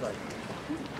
だい。